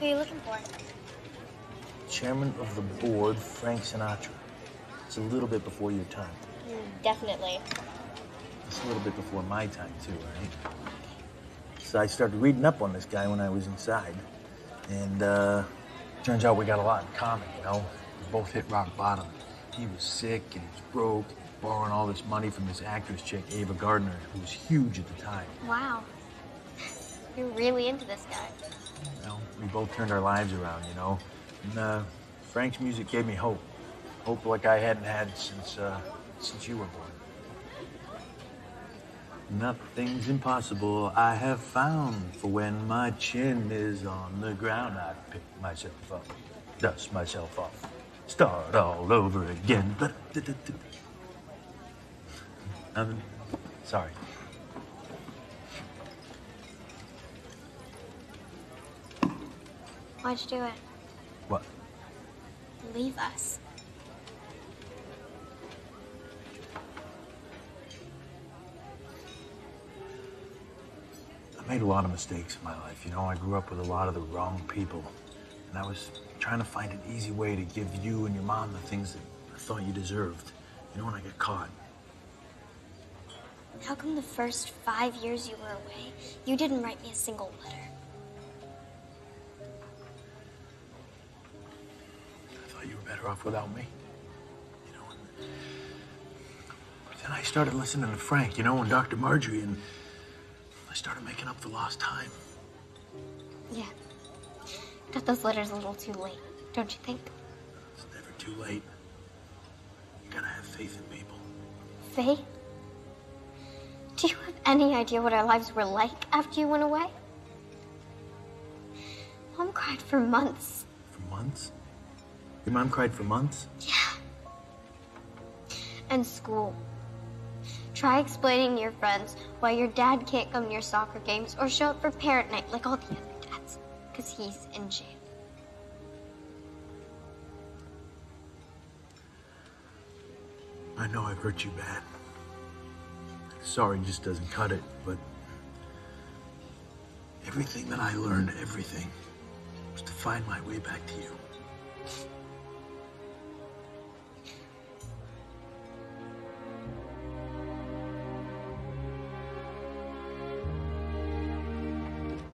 Who are you looking for? Chairman of the board, Frank Sinatra. It's a little bit before your time. Mm, definitely. It's a little bit before my time, too, right? So I started reading up on this guy when I was inside. And uh, turns out we got a lot in common, you know? We both hit rock bottom. He was sick and he was broke, borrowing all this money from this actress chick, Ava Gardner, who was huge at the time. Wow. You're really into this guy. You know, we both turned our lives around, you know? And uh, Frank's music gave me hope. Hope like I hadn't had since, uh, since you were born. Nothing's impossible, I have found. For when my chin is on the ground, I pick myself up, dust myself off, start all over again. Nothing. Sorry. Why'd you do it? What? Leave us. I made a lot of mistakes in my life. You know, I grew up with a lot of the wrong people. And I was trying to find an easy way to give you and your mom the things that I thought you deserved. You know, when I got caught. How come the first five years you were away, you didn't write me a single letter? Better off without me. You know, and then I started listening to Frank, you know, and Dr. Marjorie, and I started making up for lost time. Yeah. Got those letters a little too late, don't you think? It's never too late. You gotta have faith in people. Faith? Do you have any idea what our lives were like after you went away? Mom cried for months. For months? Your mom cried for months? Yeah. And school. Try explaining to your friends why your dad can't come to your soccer games or show up for parent night like all the other dads. Because he's in jail. I know I've hurt you bad. Sorry just doesn't cut it, but everything that I learned, everything, was to find my way back to you.